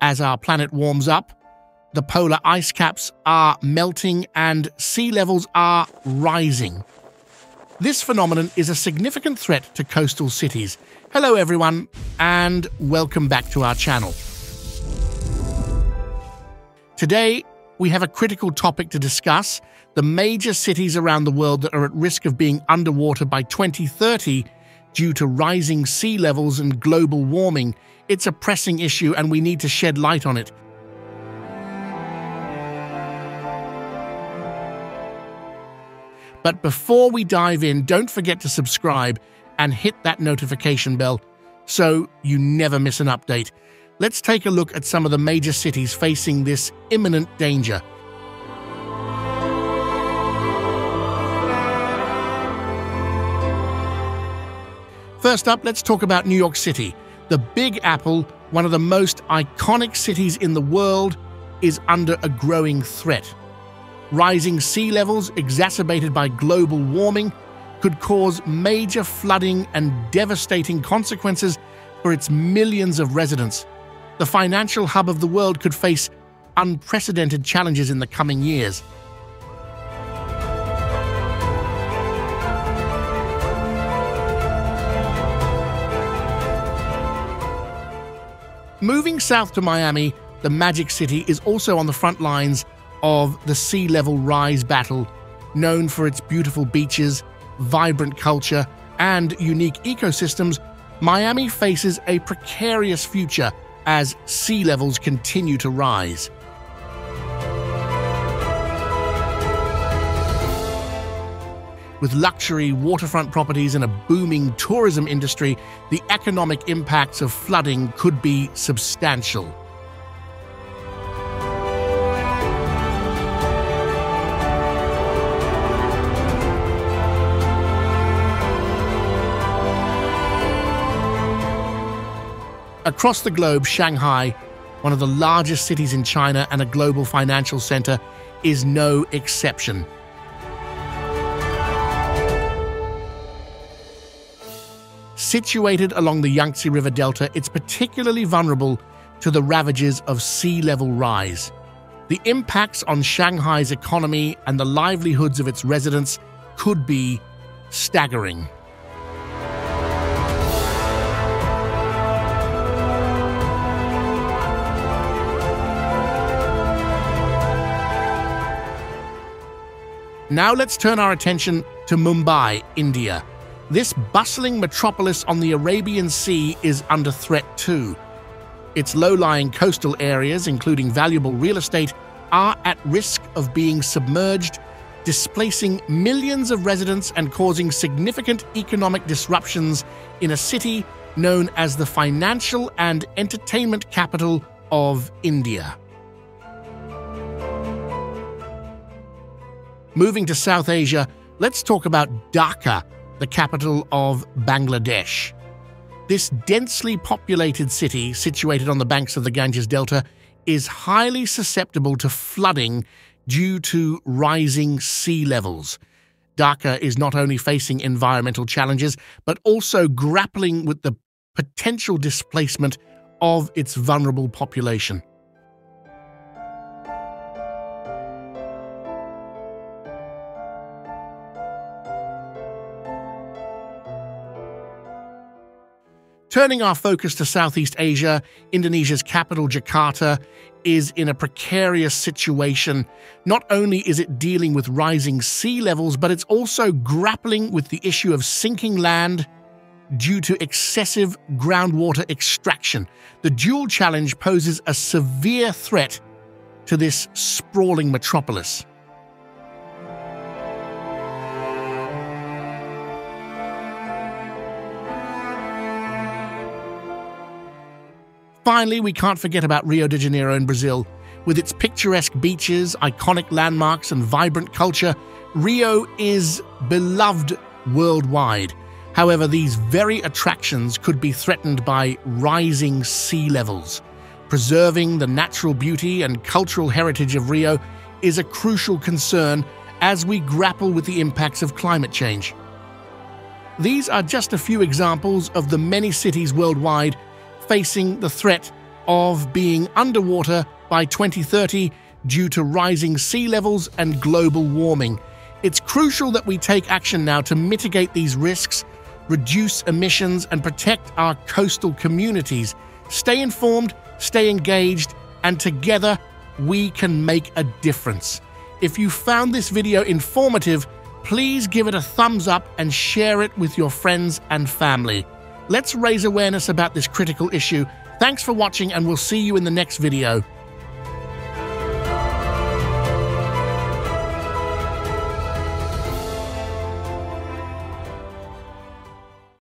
As our planet warms up, the polar ice caps are melting and sea levels are rising. This phenomenon is a significant threat to coastal cities. Hello, everyone, and welcome back to our channel. Today, we have a critical topic to discuss the major cities around the world that are at risk of being underwater by 2030 due to rising sea levels and global warming. It's a pressing issue, and we need to shed light on it. But before we dive in, don't forget to subscribe and hit that notification bell so you never miss an update. Let's take a look at some of the major cities facing this imminent danger. First up, let's talk about New York City. The Big Apple, one of the most iconic cities in the world, is under a growing threat. Rising sea levels, exacerbated by global warming, could cause major flooding and devastating consequences for its millions of residents. The financial hub of the world could face unprecedented challenges in the coming years. Moving south to Miami, the Magic City is also on the front lines of the sea level rise battle, known for its beautiful beaches, vibrant culture, and unique ecosystems. Miami faces a precarious future as sea levels continue to rise. With luxury waterfront properties and a booming tourism industry, the economic impacts of flooding could be substantial. Across the globe, Shanghai, one of the largest cities in China and a global financial center, is no exception. Situated along the Yangtze River Delta, it's particularly vulnerable to the ravages of sea level rise. The impacts on Shanghai's economy and the livelihoods of its residents could be staggering. Now let's turn our attention to Mumbai, India. This bustling metropolis on the Arabian Sea is under threat too. Its low lying coastal areas, including valuable real estate, are at risk of being submerged, displacing millions of residents and causing significant economic disruptions in a city known as the financial and entertainment capital of India. Moving to South Asia, let's talk about Dhaka the capital of Bangladesh. This densely populated city, situated on the banks of the Ganges Delta, is highly susceptible to flooding due to rising sea levels. Dhaka is not only facing environmental challenges, but also grappling with the potential displacement of its vulnerable population. Turning our focus to Southeast Asia, Indonesia's capital, Jakarta, is in a precarious situation. Not only is it dealing with rising sea levels, but it's also grappling with the issue of sinking land due to excessive groundwater extraction. The dual challenge poses a severe threat to this sprawling metropolis. Finally, we can't forget about Rio de Janeiro in Brazil. With its picturesque beaches, iconic landmarks, and vibrant culture, Rio is beloved worldwide. However, these very attractions could be threatened by rising sea levels. Preserving the natural beauty and cultural heritage of Rio is a crucial concern as we grapple with the impacts of climate change. These are just a few examples of the many cities worldwide facing the threat of being underwater by 2030 due to rising sea levels and global warming. It's crucial that we take action now to mitigate these risks, reduce emissions, and protect our coastal communities. Stay informed, stay engaged, and together we can make a difference. If you found this video informative, please give it a thumbs up and share it with your friends and family. Let's raise awareness about this critical issue. Thanks for watching and we'll see you in the next video.